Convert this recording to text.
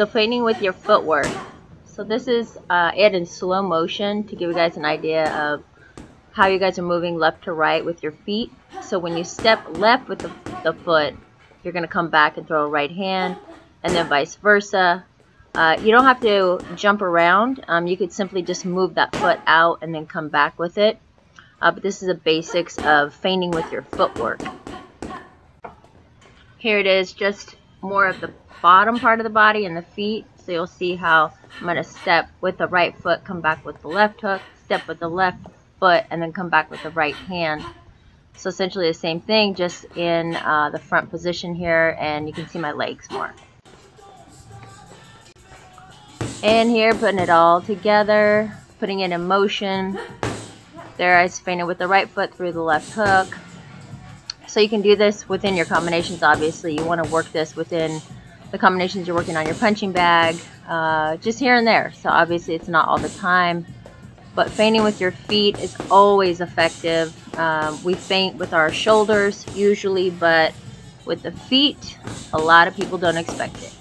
so feinting with your footwork. So this is uh, it in slow motion to give you guys an idea of how you guys are moving left to right with your feet. So when you step left with the, the foot, you're going to come back and throw a right hand, and then vice versa. Uh, you don't have to jump around. Um, you could simply just move that foot out and then come back with it. Uh, but this is the basics of feinting with your footwork. Here it is, just more of the bottom part of the body and the feet. So you'll see how I'm going to step with the right foot, come back with the left hook, step with the left foot, and then come back with the right hand. So essentially the same thing, just in uh, the front position here, and you can see my legs more. And here, putting it all together, putting it in motion. There I spin it with the right foot through the left hook. So you can do this within your combinations, obviously. You want to work this within the combinations you're working on your punching bag, uh, just here and there. So obviously it's not all the time. But feinting with your feet is always effective. Um, we feint with our shoulders usually, but with the feet, a lot of people don't expect it.